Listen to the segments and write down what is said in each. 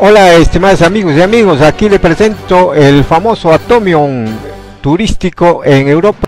Hola estimados amigos y amigos, aquí le presento el famoso Atomion turístico en Europa.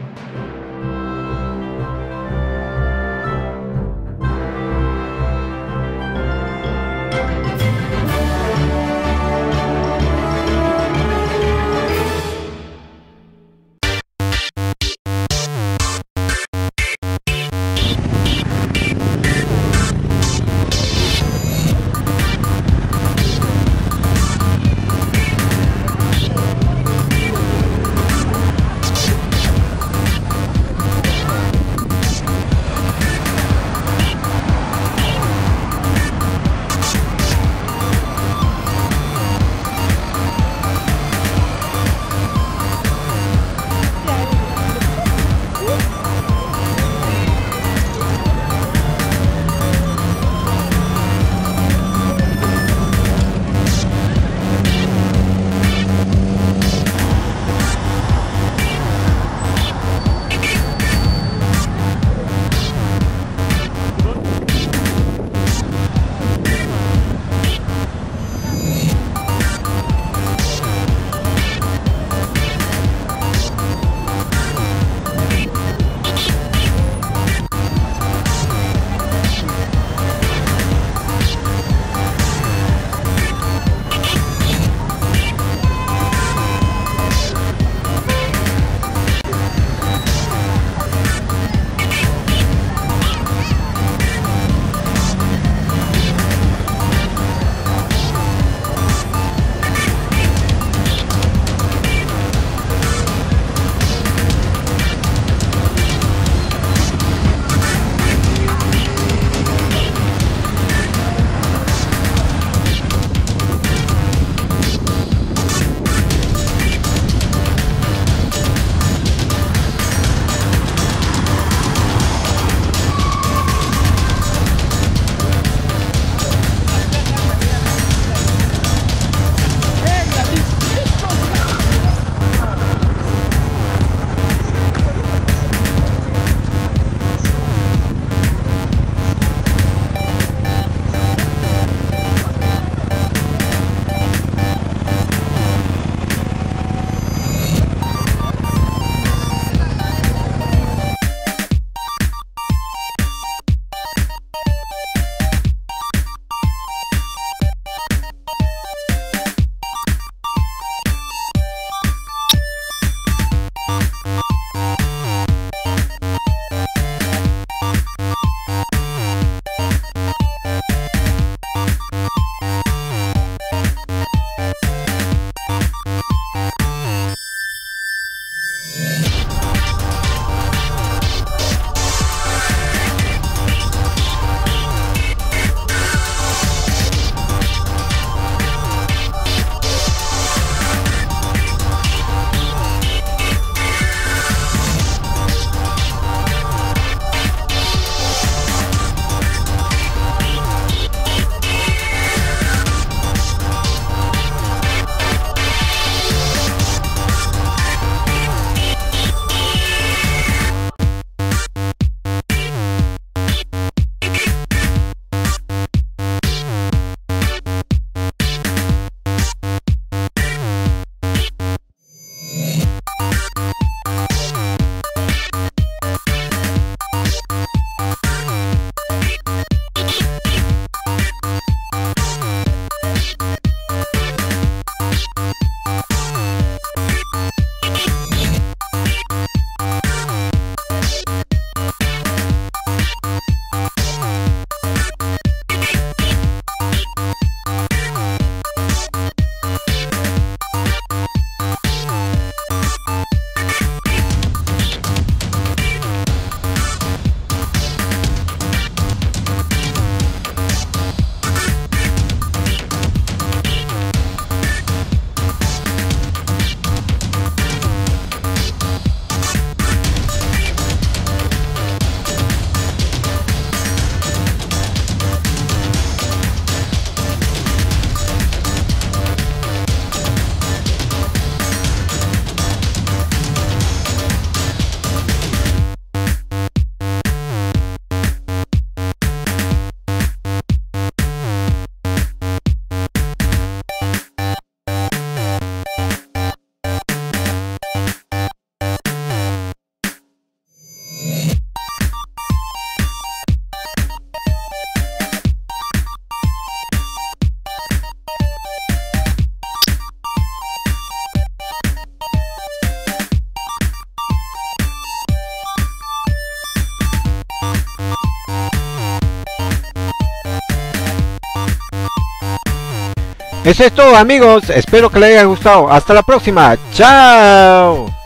Eso es todo amigos, espero que les haya gustado. Hasta la próxima, chao.